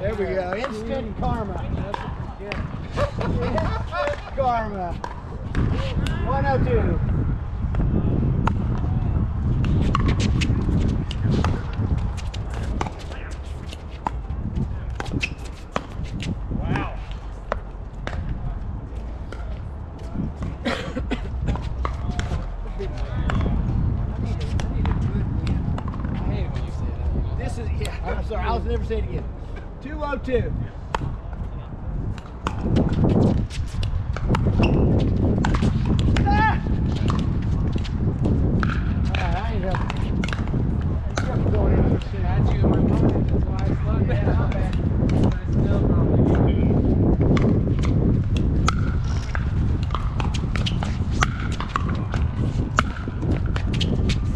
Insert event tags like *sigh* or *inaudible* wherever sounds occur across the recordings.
There we go. There we go. Instant karma. Instant *laughs* karma. 102. Wow. I hate when you say that. This is, yeah, sorry, I'll never say it again. 202. Ah! Alright, I ain't helping. I'm going in for shit. Had you in my mind, that's why I slowed Yeah, down. my bad. I still probably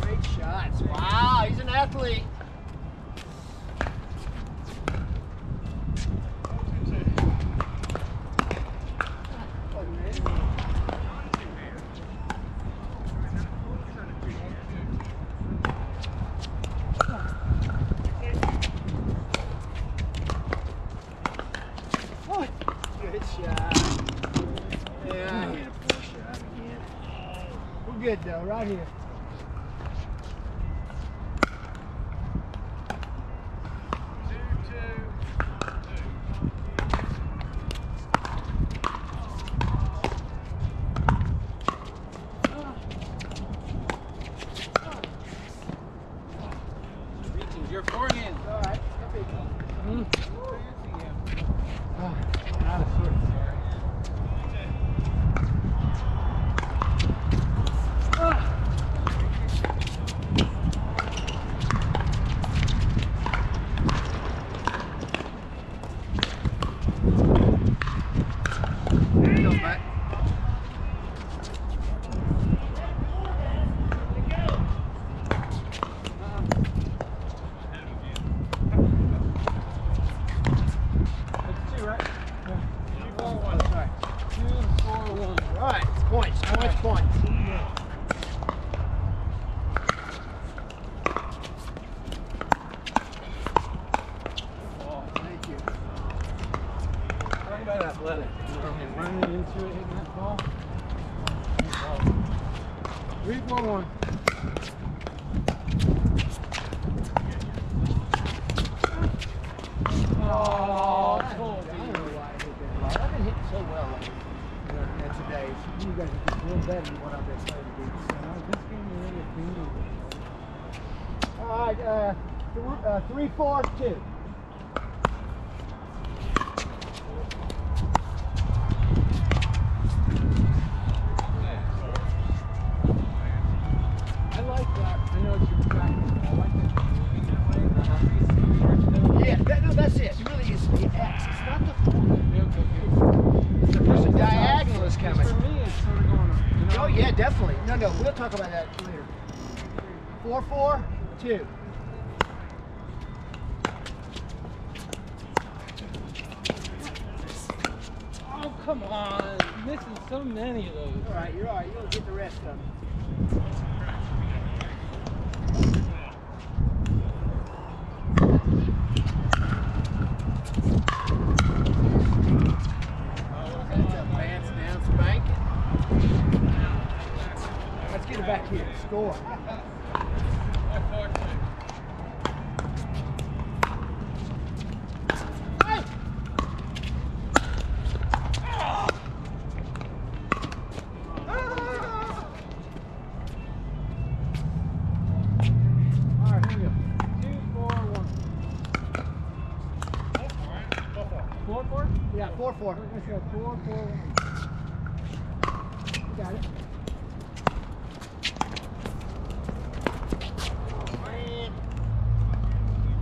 Great shots. Wow, he's an athlete. Shot. Yeah, I hit a poor shot again. We're good though, right here. reaching your forehand. All right. Mm. Oh, not a short sorry. There you go, Matt. That's two, right? Two, four, one. That's right. Two, four, one. Right, points, points, points. Oh, Thank you. talk about athletic. You know, and running into it, hitting that ball. Four, one. Oh. I've been hitting so well lately. And today, you guys just doing better than what I've been playing against. Uh, this game really appealing. All right, uh, th- uh, three, four, two. I like that. I know it's your practice, but I like that you're moving that way. The obvious Yeah, that, no, that's it. It really is the X. It's not the forward. Okay, okay. It's the person diagonal is coming. For me, it's sort of going. You know, Oh yeah, definitely. No, no, we'll talk about that later. Four, four, two. Oh, come on. Missing so many of those. All right, you're all right. You'll get the rest of them. That's a advance down spanking. Let's get it back here. Score. Hey! All right, here we go. Two, four, one. Four, four? Yeah, four, four. Let's go. Four, four, one. You got it. Man.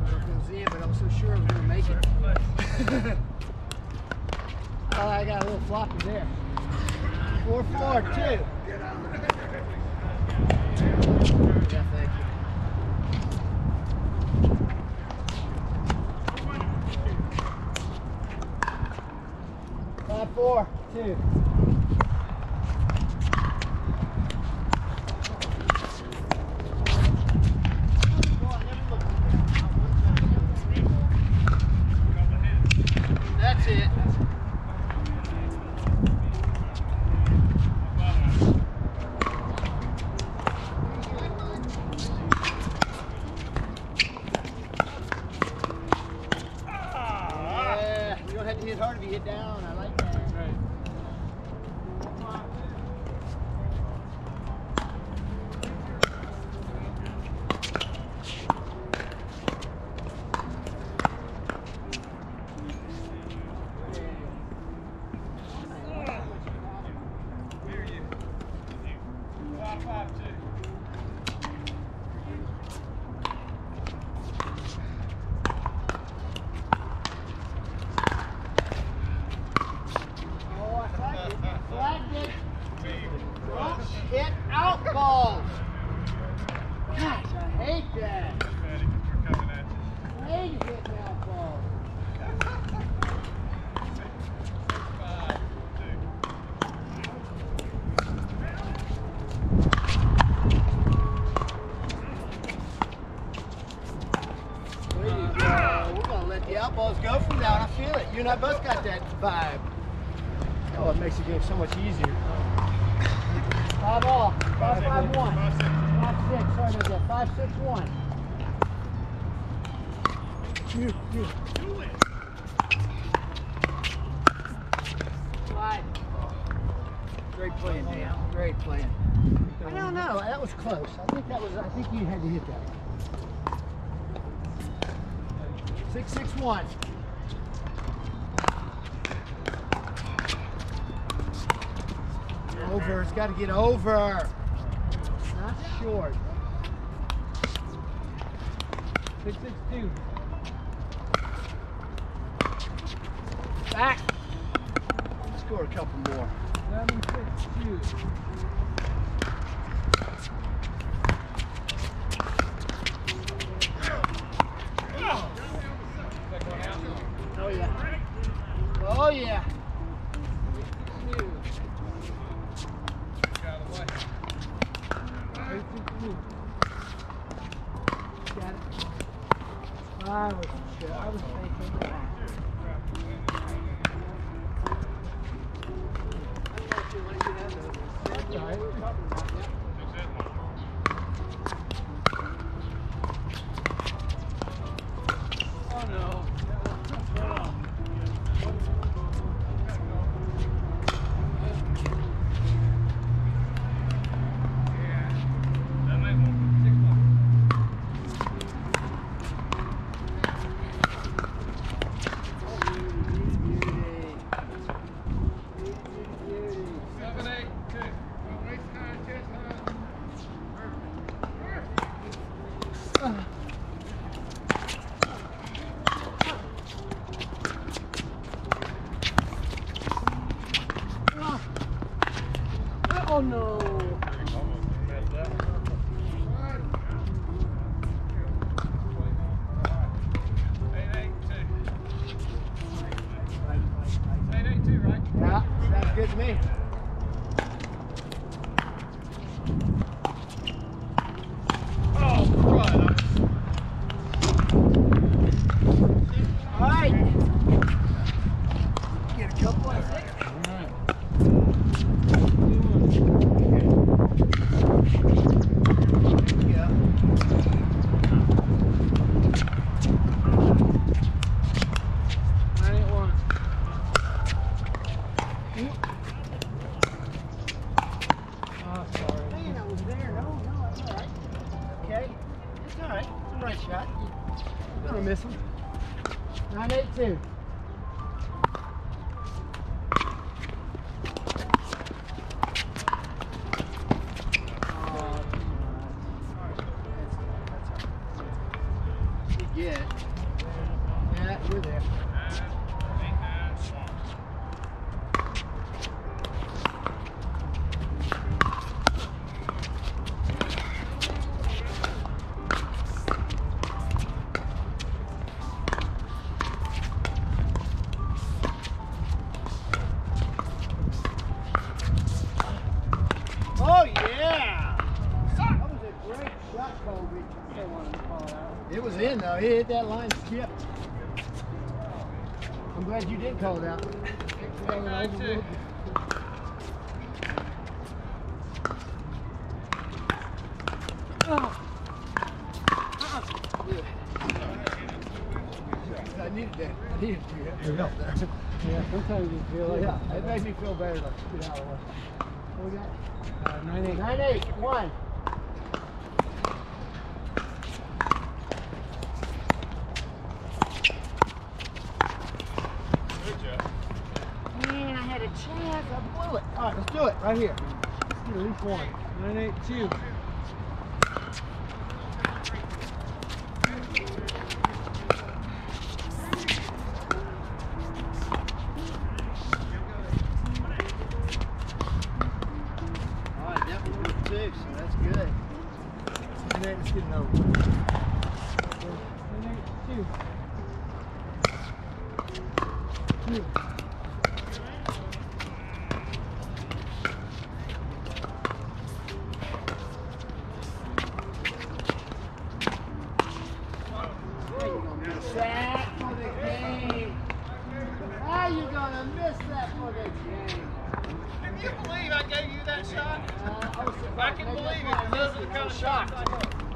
It goes in, but I was so sure I was going to make it. oh, I got a little floppy there. Four, four, two. Yeah, thank you. Five, four, two. hard if you hit down. Vibe. Oh, it makes the game so much easier. Five all. Five five one. Five six. Sorry about that. Five six one. You, you. Slide. Great playing, Dan. Great playing. I don't know. That was close. I think that was. I think you had to hit that. Six six one. Over. It's got to get over. Not short. Six six two. Back. Score a couple more. Seven six two. Oh yeah. Oh yeah. Two. Eight six two. Got it. I was. I was thinking Oh no. Yeah, sounds good to me. All right. Get a couple, I think. Yeah. Nine eight one. Oh, sorry. Man, I was there. No, no, that's all right. Okay. It's all right. It's the right shot. You're gonna miss him. 982. Was in though. He hit that line skip. I'm glad you did call it out. Nine. I needed that. I needed to help there. Yeah, sometimes you feel like Yeah, it made me feel better to get out of the way. What we got? uh, nine eight. Nine eight one. Man, I had a chance. I blew it. All right, here, let's get at least one. Nine eight two. Gonna miss that the game? Can you believe I gave you that shot? Uh, I, was I can believe it. Those are the kind of shots shocked. I get. I